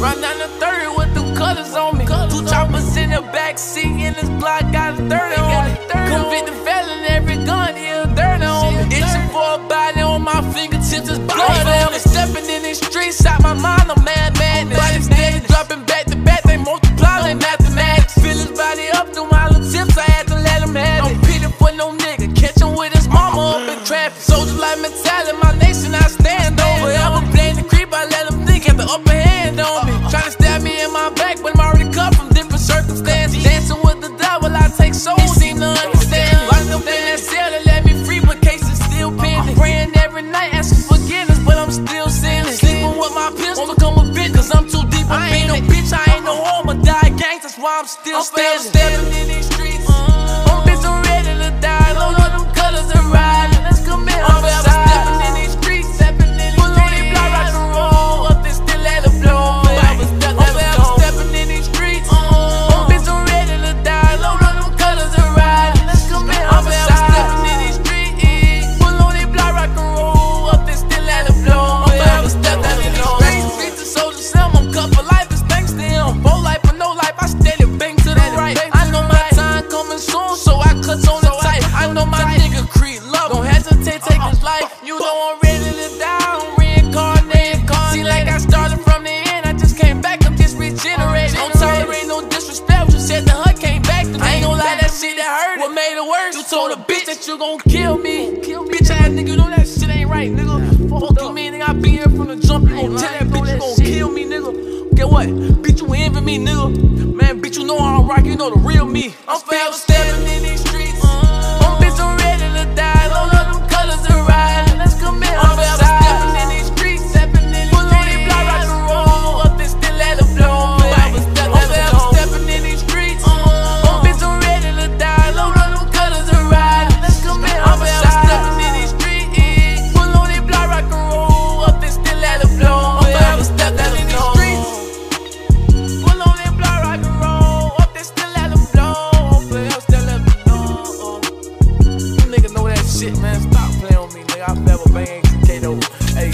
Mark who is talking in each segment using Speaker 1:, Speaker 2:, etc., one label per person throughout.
Speaker 1: Run down the 30 with the colors on me. Two choppers in the back seat, and this block got a 30 on it. Convicted felon, every gun here, 30 on me. Itching for a body on my fingertips, it's blood on me. Stepping in these streets, out my mind, I'm mad. That's why I'm still standing. stepping You know I'm ready to die. I'm reincarnated. See, like I started from the end, I just came back. I'm just regenerated. Don't tolerate no disrespect. You said the hunt came back to me. I ain't gonna lie, that shit that hurt. What made it worse? You told a bitch that you gon' kill me. Bitch ass nigga, you know that shit ain't right, nigga. Fuck you mean, nigga. I be here from the jump. You gon' tell that bitch you gon' kill me, nigga. Get what? Bitch, you envy me, nigga. Man, bitch, you know I'm rock. You know the real me. I'm forever stepping in these on me, nigga. I forever bang Kato. Hey,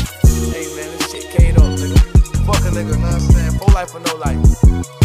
Speaker 1: hey, man, this shit Kato, nigga. Fuck a nigga, know what I'm saying? Full life or no life.